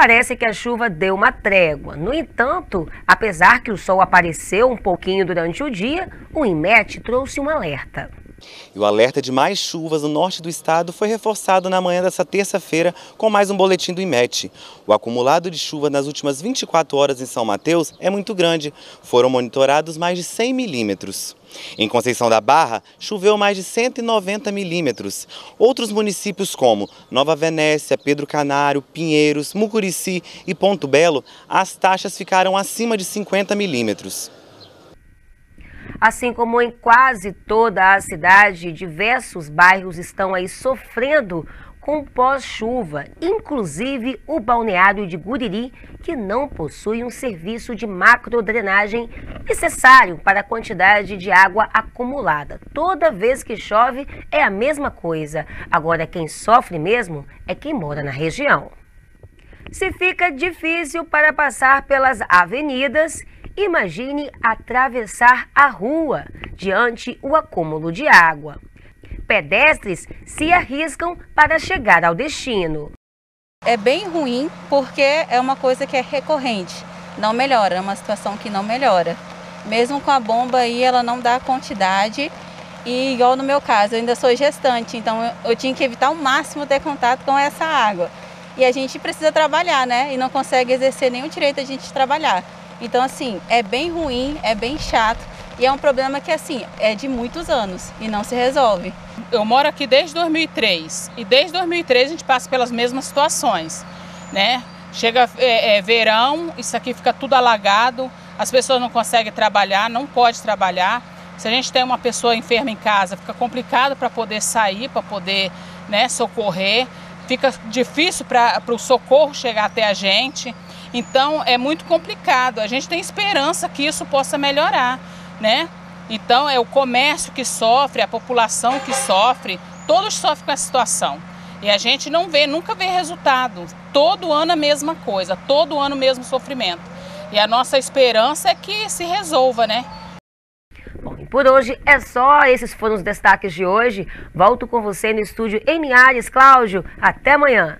Parece que a chuva deu uma trégua. No entanto, apesar que o sol apareceu um pouquinho durante o dia, o IMET trouxe um alerta. E o alerta de mais chuvas no norte do estado foi reforçado na manhã dessa terça-feira com mais um boletim do IMET. O acumulado de chuva nas últimas 24 horas em São Mateus é muito grande. Foram monitorados mais de 100 milímetros. Em Conceição da Barra, choveu mais de 190 milímetros. Outros municípios como Nova Venécia, Pedro Canário, Pinheiros, Mucurici e Ponto Belo, as taxas ficaram acima de 50 milímetros. Assim como em quase toda a cidade, diversos bairros estão aí sofrendo com pós-chuva, inclusive o balneário de Guriri, que não possui um serviço de macrodrenagem necessário para a quantidade de água acumulada. Toda vez que chove é a mesma coisa. Agora quem sofre mesmo é quem mora na região. Se fica difícil para passar pelas avenidas, Imagine atravessar a rua diante o acúmulo de água. Pedestres se arriscam para chegar ao destino. É bem ruim porque é uma coisa que é recorrente, não melhora, é uma situação que não melhora. Mesmo com a bomba aí, ela não dá quantidade e igual no meu caso, eu ainda sou gestante, então eu, eu tinha que evitar ao máximo ter contato com essa água. E a gente precisa trabalhar, né? E não consegue exercer nenhum direito a gente trabalhar. Então, assim, é bem ruim, é bem chato e é um problema que, assim, é de muitos anos e não se resolve. Eu moro aqui desde 2003 e desde 2003 a gente passa pelas mesmas situações, né? Chega é, é, verão, isso aqui fica tudo alagado, as pessoas não conseguem trabalhar, não pode trabalhar. Se a gente tem uma pessoa enferma em casa, fica complicado para poder sair, para poder né, socorrer, fica difícil para o socorro chegar até a gente. Então é muito complicado. A gente tem esperança que isso possa melhorar, né? Então é o comércio que sofre, a população que sofre, todos sofrem com essa situação. E a gente não vê, nunca vê resultado. Todo ano a mesma coisa, todo ano o mesmo sofrimento. E a nossa esperança é que se resolva, né? Bom, e por hoje é só. Esses foram os destaques de hoje. Volto com você no estúdio em Ares, Cláudio. Até amanhã.